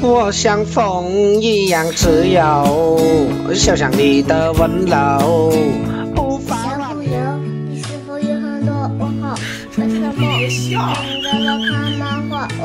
我像风一样自由就像你的温柔。无法挽留你是否有很多问号？为什么别人在那看漫画我